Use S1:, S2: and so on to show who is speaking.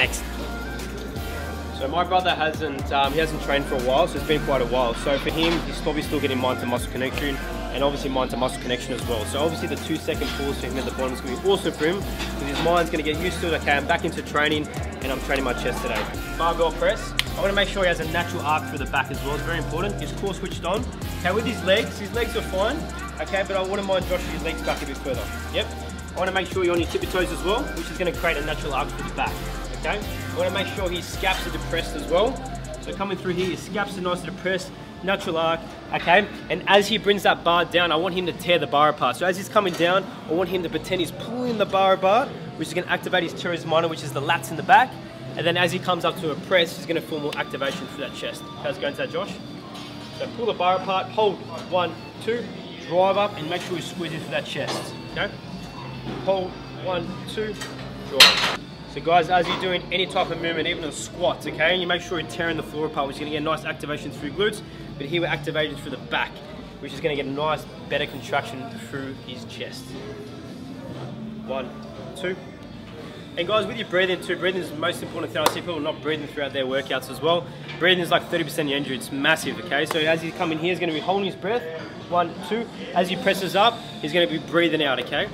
S1: Next. So my brother hasn't um, he hasn't trained for a while, so it's been quite a while. So for him, he's probably still getting mind to muscle connection, and obviously mind to muscle connection as well. So obviously the two second pulls for him at the bottom is going to be awesome for him, because his mind's going to get used to it. Okay, I'm back into training, and I'm training my chest today. Barbell press. I want to make sure he has a natural arc through the back as well. It's very important. His core switched on. Okay, with his legs, his legs are fine. Okay, but I wouldn't mind joshing his legs back a bit further. Yep. I want to make sure you're on your tippy toes as well, which is going to create a natural arc through the back okay? I want to make sure his scaps are depressed as well. So coming through here, his scaps are nice and depressed, natural arc, okay? And as he brings that bar down, I want him to tear the bar apart. So as he's coming down, I want him to pretend he's pulling the bar apart, which is going to activate his teres minor, which is the lats in the back. And then as he comes up to a press, he's going to feel more activation through that chest. How's it going to that, Josh? So pull the bar apart, hold, one, two, drive up, and make sure you squeeze through that chest, okay? Hold, one, two, drive. So guys, as you're doing any type of movement, even on squats, okay, and you make sure you're tearing the floor apart, which is gonna get nice activation through glutes, but here we're activated through the back, which is gonna get a nice, better contraction through his chest. One, two. And guys, with your breathing too, breathing is the most important thing. I see people not breathing throughout their workouts as well. Breathing is like 30% of your injury, it's massive, okay? So as he's coming here, he's gonna be holding his breath, one, two. As he presses up, he's gonna be breathing out, okay?